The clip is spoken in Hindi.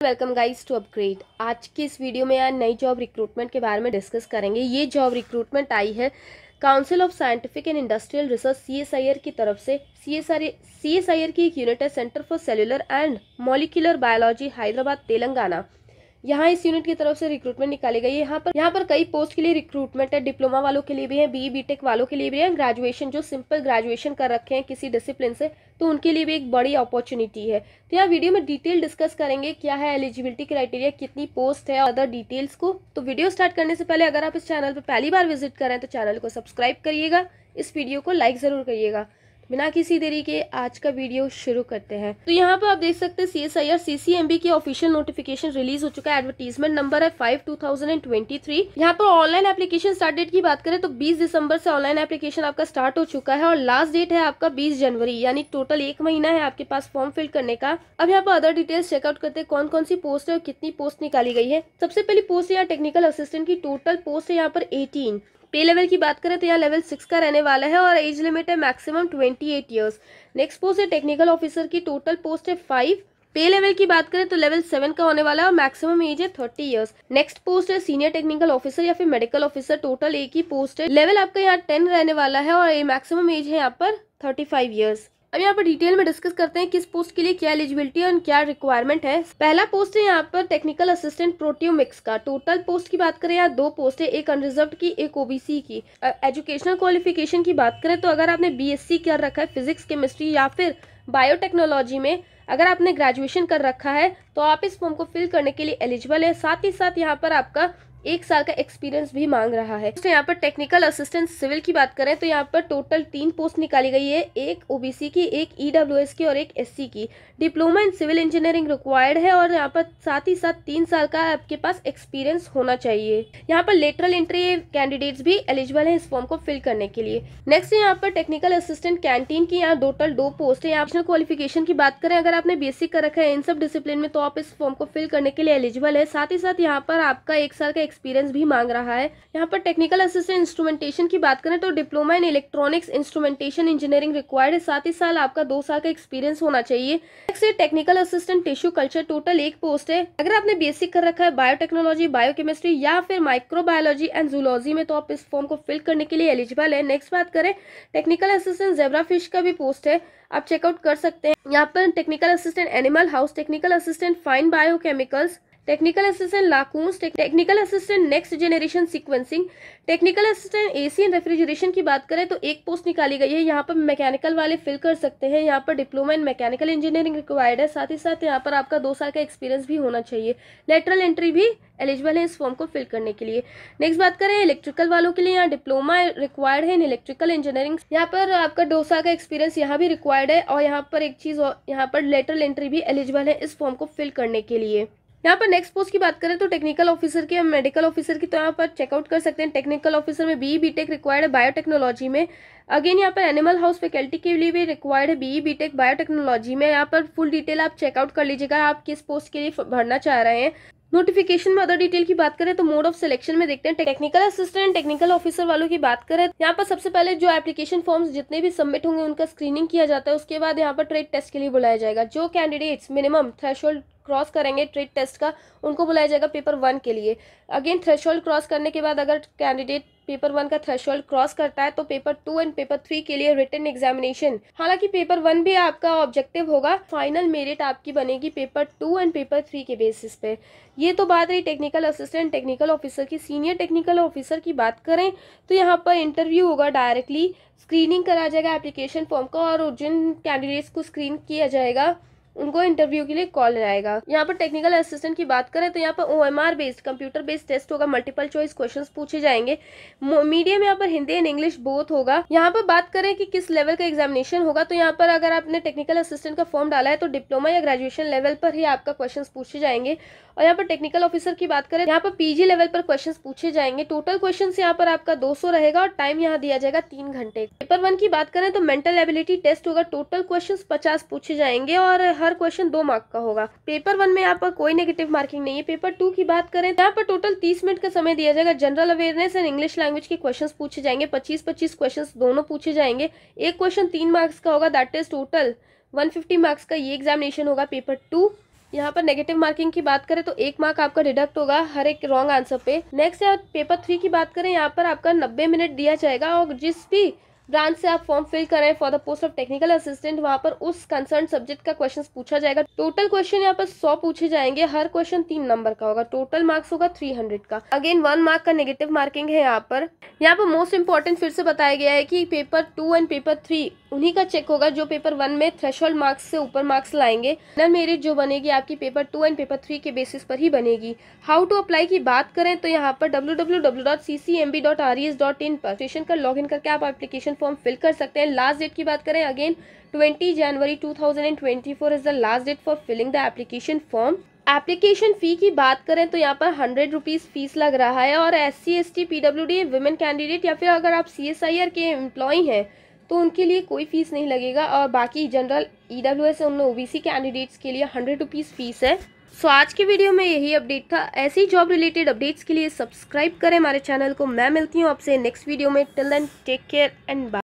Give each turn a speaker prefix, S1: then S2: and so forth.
S1: वेलकम गाइस टू अपग्रेड आज की इस वीडियो में यार नई जॉब रिक्रूटमेंट के बारे में डिस्कस करेंगे। ये जॉब रिक्रूटमेंट आई है council of scientific and industrial research CSIR की तरफ़ से। C S R C S I R की एक यूनिट है centre for cellular and molecular biology Hyderabad Telangana यहाँ इस यूनिट की तरफ़ से रिक्रूटमेंट निकाली गई है। यहाँ पर यहाँ पर कई पोस्ट के लिए रिक्रूटमेंट है डिप्लोमा वालों के लिए भी है बी बीटेक वालों के लिए भी है ग्रेजुएशन जो सिंपल ग्रेजुएशन कर रखे हैं किसी डिसिप्लिन से तो उनके लिए भी एक बड़ी अपॉर्चुनिटी है। तो यहाँ वीडियो में डिटेल डिस्कस करेंगे, क्या है एलिजिबिलिटी क्राइटेरिया कितनी पोस्ट है अदर डिटेल्स को। तो वीडियो स्टार्ट करने से पहले अगर आप इस चैनल पर पहली बार विज़िट करें तो चैनल को सब्सक्राइब करिएगा, इस वीडियो को लाइक ज़रूर करिएगा। बिना किसी देरी के आज का वीडियो शुरू करते हैं। तो यहाँ पर आप देख सकते हैं सी एस आई आर सी की ऑफिशियल नोटिफिकेशन रिलीज़ हो चुका है। एडवर्टीजमेंट नंबर है five two thousand and twenty three यहाँ पर ऑनलाइन एप्लीकेशन स्टार्ट डेट की बात करें तो बीस दिसंबर से ऑनलाइन एप्लीकेशन आपका स्टार्ट हो चुका है और लास्ट डेट है आपका बीस जनवरी, यानी टोटल एक महीना है आपके पास फॉर्म फिल करने का। अब यहाँ पर अदर डिटेल्स चेकआउट करते हैं कौन कौन सी पोस्ट है और कितनी पोस्ट निकाली गई है। सबसे पहली पोस्ट है यहाँ टेक्निकल असिस्टेंट की टोटल पोस्ट है यहाँ पर एटीन पे लेवल की बात करें तो यहाँ लेवल सिक्स का रहने वाला है और एज लिमिट है maximum twenty eight years next post है टेक्निकल ऑफिसर की टोटल पोस्ट है फाइव पे लेवल की बात करें तो लेवल सेवन का होने वाला है और मैक्सिमम एज है थर्टी इयर्स नेक्स्ट पोस्ट है सीनियर टेक्निकल ऑफिसर या फिर मेडिकल ऑफिसर टोटल एक ही पोस्ट है. लेवल आपका यहाँ टेन रहने वाला है और मैक्सिमम एज है यहाँ पर थर्टी फाइव ईयर्स अब यहाँ पर डिटेल में डिस्कस करते हैं किस पोस्ट के लिए क्या एलिजिबिलिटी और क्या रिक्वायरमेंट है। पहला पोस्ट है यहाँ पर टेक्निकल असिस्टेंट प्रोटियोमिक्स का। टोटल पोस्ट की बात करें यहाँ दो पोस्ट है, एक अनरिजर्व की, एक ओबीसी की। एजुकेशनल क्वालिफिकेशन की बात करें तो अगर आपने बीएससी कर रखा है फिजिक्स केमिस्ट्री या फिर बायोटेक्नोलॉजी में, अगर आपने ग्रेजुएशन कर रखा है तो आप इस फॉर्म को फिल करने के लिए एलिजिबल है। साथ ही साथ यहाँ पर आपका एक साल का एक्सपीरियंस भी मांग रहा है। तो यहाँ पर टेक्निकल असिस्टेंट सिविल की बात करें तो यहाँ पर टोटल तीन पोस्ट निकाली गई है, एक ओबीसी की, एक ईडब्ल्यूएस की और एक एससी की। Diploma in civil engineering required है और यहाँ पर साथ ही साथ तीन साल का आपके पास एक्सपीरियंस होना चाहिए। यहाँ पर लेटरल एंट्री कैंडिडेट्स भी एलिजिबल है इस फॉर्म को फिल करने के लिए। नेक्स्ट यहाँ पर टेक्निकल असिस्टेंट कैंटीन की यहाँ टोटल दो पोस्ट है। यहाँ क्वालिफिकेशन की बात करें, अगर आपने बेसिक कर रखा है, इन सब डिसिप्लिन में तो आप इस फॉर्म को फिल करने के लिए एलिजिबल है। साथ ही साथ यहाँ पर आपका एक साल का एक्सपीरियंस भी मांग रहा है। यहाँ पर टेक्निकल असिस्टेंट इंस्ट्रूमेंटेशन की बात करें तो diploma in electronics instrumentation engineering required है। साथ ही साल आपका दो साल का एक्सपीरियंस होना चाहिए। Next technical assistant tissue culture total एक पोस्ट है। अगर आपने बेसिक कर रखा है बायोटेक्नोलॉजी बायोकेमिस्ट्री या फिर माइक्रोबायोलॉजी एंड जूलॉजी में तो आप इस फॉर्म को फिल करने के लिए एलिजिबल है। नेक्स्ट बात करें टेक्निकल असिस्टेंट जेबरा फ़िश का भी पोस्ट है। आप चेकआउट कर सकते हैं। यहाँ पर technical assistant animal house technical assistant fine biochemicals technical assistant लाकूस technical assistant next generation sequencing technical assistant AC and refrigeration की बात करें तो एक पोस्ट निकाली गई है। यहाँ पर मैकेनिकल वाले फिल कर सकते हैं। यहाँ पर diploma in mechanical engineering required है। साथ ही साथ यहाँ पर आपका दो साल का एक्सपीरियंस भी होना चाहिए। लेटरल एंट्री भी एलिजिबल है इस फॉर्म को फिल करने के लिए। नेक्स्ट बात करें इलेक्ट्रिकल वालों के लिए। यहाँ डिप्लोमा रिक्वायर्ड है इन इलेक्ट्रिकल इंजीनियरिंग यहाँ पर आपका दो साल का एक्सपीरियंस यहाँ भी रिक्वायर्ड है। और यहाँ पर एक चीज़ यहाँ पर लेटरल एंट्री भी एलिजिबल है इस फॉर्म को फिल करने के लिए। यहाँ पर नेक्स्ट पोस्ट की बात करें तो टेक्निकल ऑफिसर की मेडिकल ऑफिसर की तो यहाँ पर चेकआउट कर सकते हैं। टेक्निकल ऑफिसर में बी बीटेक रिक्वायर्ड है बायोटेक्नोलॉजी में। अगेन यहाँ पर एनिमल हाउस फैकल्टी के लिए भी रिक्वायर्ड है बी बीटेक बायोटेक्नोलॉजी में। यहाँ पर फुल डिटेल आप चेकआउट कर लीजिएगा। आप किस पोस्ट के लिए भरना चाह रहे हैं। नोटिफिकेशन में अदर डिटेल की बात करें तो मोड ऑफ़ सिलेक्शन में देखते हैं। टेक्निकल असिस्टेंट टेक्निकल ऑफिसर वालों की बात करें, यहाँ पर सबसे पहले जो एप्लीकेशन फॉर्म्स जितने भी सबमिट होंगे, उनका स्क्रीनिंग किया जाता है। उसके बाद यहाँ पर ट्रेड टेस्ट के लिए बुलाया जाएगा। जो कैंडिडेट्स मिनिमम थ्रेश क्रॉस करेंगे ट्रेड टेस्ट का, उनको बुलाया जाएगा पेपर वन के लिए। अगेन थ्रेश क्रॉस करने के बाद अगर कैंडिडेट पेपर वन का थ्रेशोल्ड क्रॉस करता है तो paper two and paper three के लिए रिटर्न एग्जामिनेशन हालाँकि पेपर वन भी आपका ऑब्जेक्टिव होगा फाइनल मेरिट आपकी बनेगी paper two and paper three के बेसिस पे। ये तो बात रही टेक्निकल असिस्टेंट टेक्निकल ऑफिसर की सीनियर टेक्निकल ऑफिसर की बात करें तो यहाँ पर इंटरव्यू होगा डायरेक्टली स्क्रीनिंग करा जाएगा एप्लीकेशन फॉर्म का और जिन कैंडिडेट्स को स्क्रीन किया जाएगा। उनको इंटरव्यू के लिए कॉल आएगा। यहाँ पर टेक्निकल असिस्टेंट की बात करें तो यहाँ पर O M R based computer based test होगा मल्टीपल चॉइस क्वेश्चंस पूछे जाएँगे। मीडियम यहाँ पर हिंदी एंड इंग्लिश बोथ होगा। यहाँ पर बात करें कि किस लेवल का एग्जामिनेशन होगा तो यहाँ पर अगर आपने टेक्निकल असिस्टेंट का फॉर्म डाला है तो डिप्लोमा या ग्रेजुएशन लेवल पर ही आपका क्वेश्चन पूछे जाएँगे। और यहाँ पर टेक्निकल ऑफिसर की बात करें, यहाँ पर पीजी लेवल पर क्वेश्चन पूछे जाएँगे। टोटल क्वेश्चन यहाँ पर आपका 200 रहेगा और टाइम यहाँ दिया जाएगा तीन घंटे। पेपर वन की बात करें तो मेंटल एबिलिटी टेस्ट होगा टोटल क्वेश्चन पचास पूछे जाएँगे और हर क्वेश्चन दो मार्क का होगा। पेपर वन में पर कोई नेगेटिव मार्किंग नहीं है। पेपर टू की बात करें, यहाँ पर टोटल तीस मिनट का समय दिया जाएगा। General awareness and English language के क्वेश्चन पूछे जाएँगे। पच्चीस पच्चीस क्वेश्चन दोनों पूछे जाएँगे। एक क्वेश्चन तीन मार्क्स का होगा। दैट इज़ टोटल 150 मार्क्स का ये एग्जामिनेशन होगा पेपर टू यहाँ पर नेगेटिव मार्किंग की बात करें तो एक मार्क आपका डिडक्ट होगा हर एक रॉन्ग आंसर पे। नेक्स्ट यहाँ पेपर थ्री की बात करें, यहाँ पर आपका नब्बे मिनट दिया जाएगा और जिस भी ब्रांच से आप फॉर्म फिल करें for the post of technical assistant वहाँ पर उस कंसर्न सब्जेक्ट का क्वेश्चन पूछा जाएगा। टोटल क्वेश्चन यहाँ पर सौ पूछे जाएँगे, हर क्वेश्चन तीन नंबर का होगा। टोटल मार्क्स होगा थ्री हंड्रेड का। अगेन वन मार्क का नेगेटिव मार्किंग है यहाँ पर। यहाँ पर मोस्ट इंपॉर्टेंट फिर से बताया गया है कि paper two and paper three उन्हीं का चेक होगा जो पेपर वन में थ्रेश मार्क्स से ऊपर मार्क्स लाएँगे। नल मेरिट जो बनेगी, आपकी paper two and paper three के बेसिस पर ही बनेगी। हाउ टू अप्लाई की बात करें तो यहाँ पर इन पर स्टेशन का लॉग इन करके आप एप्लीकेशन फॉर्म फिल कर सकते हैं। लास्ट डेट की बात करें again twenty January two thousand and twenty four is the last date for filling the application form application fee की बात करें तो यहाँ पर हंड्रेड रुपीज़ फ़ीस लग रहा है और S C S T P W D women candidate या फिर अगर आप सी एस आई आर के एम्प्लॉय हैं तो उनके लिए कोई फ़ीस नहीं लगेगा और बाकी जनरल ई डब्ल्यू एस उन ओ बी सी कैंडिडेट्स के लिए हंड्रेड रुपीज़ फ़ीस है। सो so, आज के वीडियो में यही अपडेट था। ऐसी जॉब रिलेटेड अपडेट्स के लिए सब्सक्राइब करें हमारे चैनल को। मैं मिलती हूँ आपसे नेक्स्ट वीडियो में। Till then take care and bye